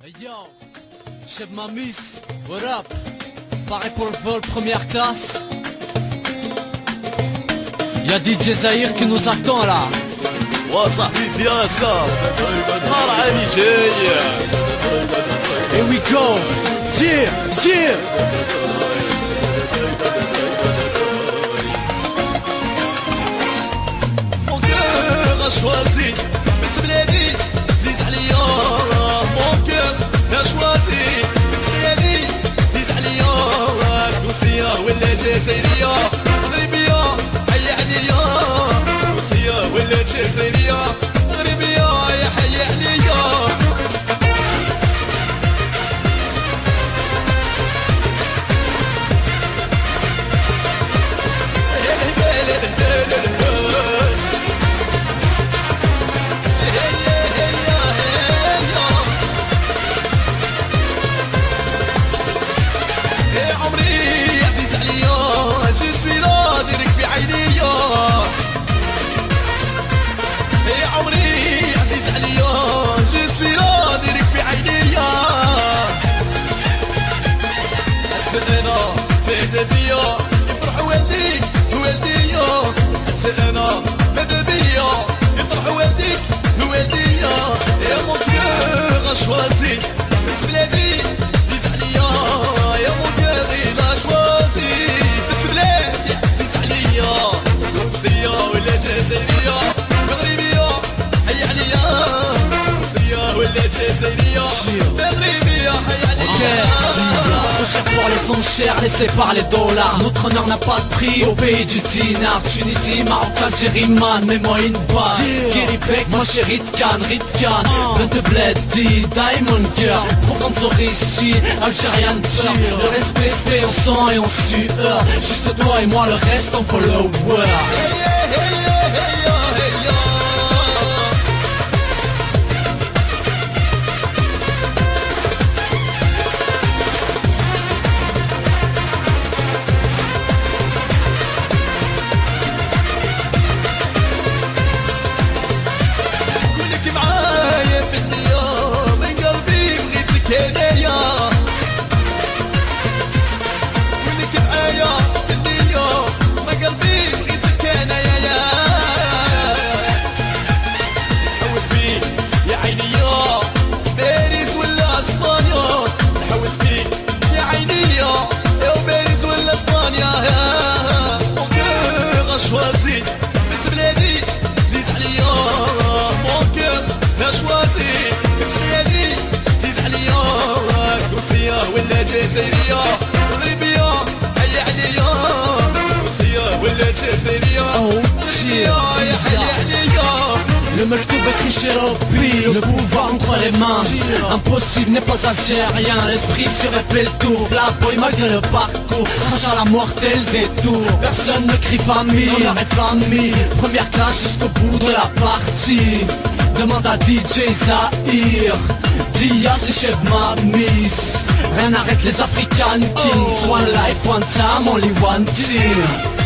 Hey yo, chef Mamis, what up? Pareil pour le vol première classe. Y'a DJ Zahir qui nous attend là. What's up, DJ Here we go, cheer, cheer. بيا يفرح والديك Les enchères, laissez par les dollars. Notre honneur n'a pas de prix au pays du dinar. Tunisie, Maroc, Algérie, man, mets-moi une balle. Guéribek, ma chérie de Cannes, Rit Cannes. Vente de Bledi, Diamond Girl. Provence ici, Algérienne Tir. Le respect se paie en sang et en sueur. Juste toi et moi, le reste en follower. كور شوازي بنت بلادي عزيز عليا مون كور لا شوازي بنت بلادي عزيز عليا تونسية ولا جزائرية مغربية حي عليا تونسية ولا جزائرية مغربية يا حي عليا Le mektoub écrit chez Robbie Le pouvoir entre les mains. Impossible n'est pas algérien L'esprit se refait le tour. La boy malgré le parcours Crache à la mortelle détour Personne ne crie famille On arrête famille. Première classe jusqu'au bout de la partie. Demande à DJ Zahir. Dia c'est chef Mamis. Rien n'arrête les African Kings One life, one time, only one team